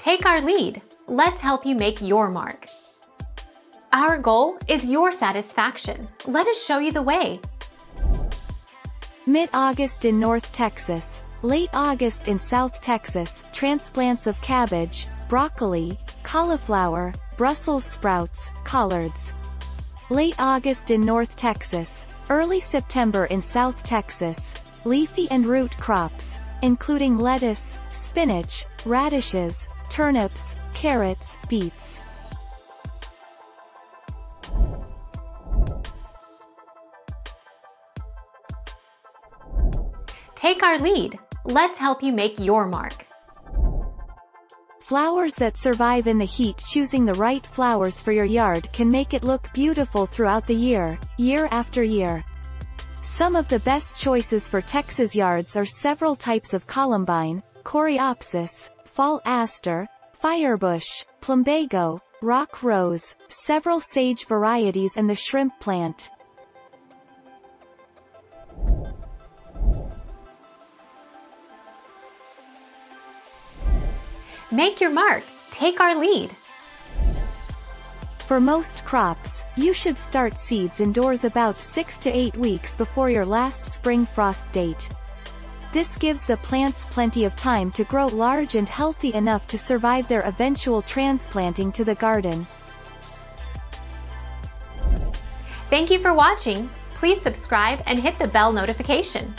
Take our lead. Let's help you make your mark. Our goal is your satisfaction. Let us show you the way. Mid-August in North Texas, late August in South Texas, transplants of cabbage, broccoli, cauliflower, Brussels sprouts, collards. Late August in North Texas, early September in South Texas, leafy and root crops, including lettuce, spinach, radishes, turnips, carrots, beets. Take our lead. Let's help you make your mark. Flowers that survive in the heat Choosing the right flowers for your yard can make it look beautiful throughout the year, year after year. Some of the best choices for Texas yards are several types of columbine, coreopsis, fall aster, firebush, plumbago, rock rose, several sage varieties and the shrimp plant. Make your mark. Take our lead. For most crops, you should start seeds indoors about 6 to 8 weeks before your last spring frost date. This gives the plants plenty of time to grow large and healthy enough to survive their eventual transplanting to the garden. Thank you for watching. Please subscribe and hit the bell notification.